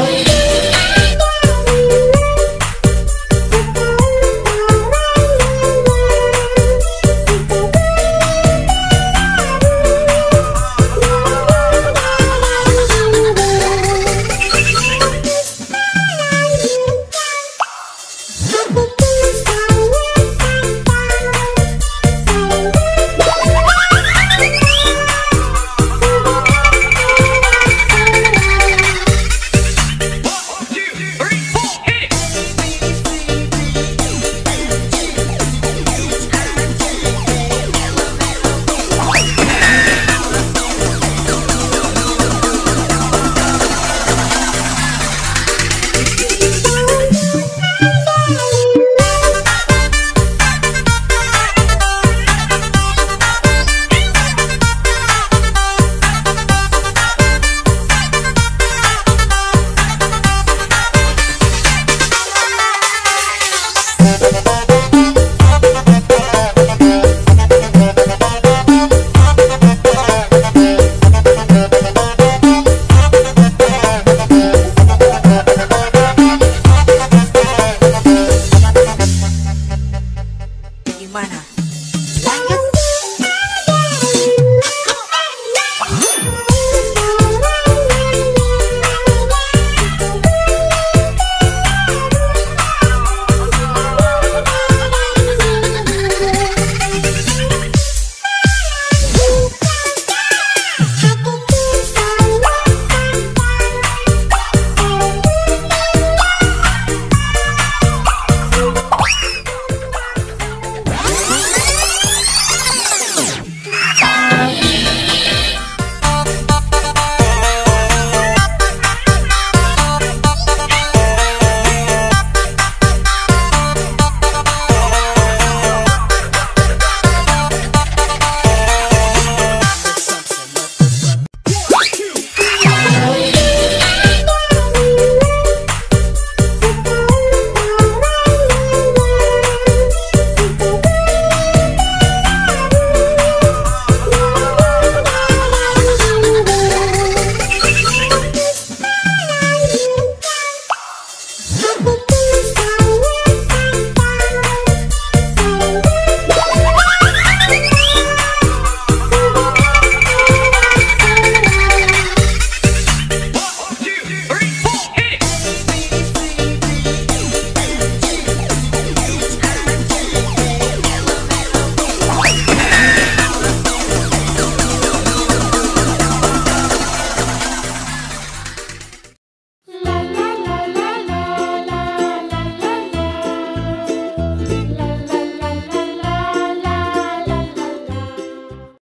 Bye.